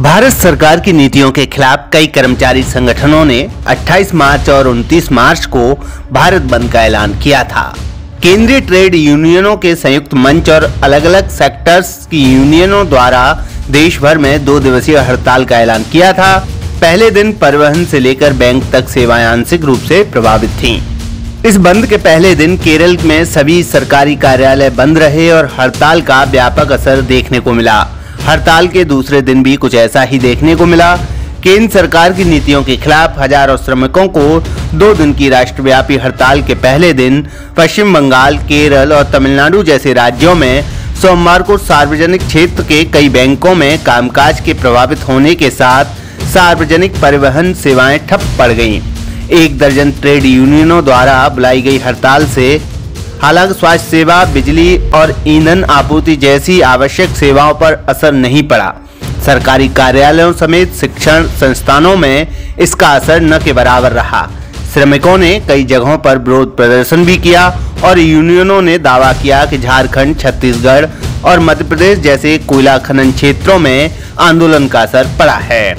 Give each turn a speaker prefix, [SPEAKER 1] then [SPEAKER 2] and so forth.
[SPEAKER 1] भारत सरकार की नीतियों के खिलाफ कई कर्मचारी संगठनों ने 28 मार्च और 29 मार्च को भारत बंद का ऐलान किया था। केंद्रीय ट्रेड यूनियनों के संयुक्त मंच और अलग अलग सेक्टर्स की यूनियनों द्वारा देश भर में दो दिवसीय हड़ताल का ऐलान किया था। पहले दिन परिवहन से लेकर बैंक तक सेवाएँ आंशिक रूप से प्रभावित थीं। इस बंद के पहले दिन केरल में सभी सरकारी कार्यालय बंद रहे और हड़ताल का व्यापक असर देखने को मिला। हड़ताल के दूसरे दिन भी कुछ ऐसा ही देखने को मिला केंद्र सरकार की नीतियों के खिलाफ हज़ारों श्रमिकों को दो दिन की राष्ट्रव्यापी हड़ताल के पहले दिन पश्चिम बंगाल, केरल और तमिलनाडु जैसे राज्यों में सोमवार को सार्वजनिक क्षेत्र के कई बैंकों में कामकाज के प्रभावित होने के साथ सार्वजनिक परिवहन सेवाएँ ठप पड़ गईं। एक दर्जन ट्रेड यूनियनों द्वारा बुलाई गई हड़ताल से हालाँकि स्वास्थ्य सेवा, बिजली और ईंधन आपूर्ति जैसी आवश्यक सेवाओं पर असर नहीं पड़ा। सरकारी कार्यालयों समेत शिक्षण संस्थानों में इसका असर न के बराबर रहा। श्रमिकों ने कई जगहों पर विरोध प्रदर्शन भी किया और यूनियनों ने दावा किया कि झारखंड, छत्तीसगढ़ और मध्य प्रदेश जैसे कोयला खनन क्षेत्रों में आंदोलन का असर पड़ा है।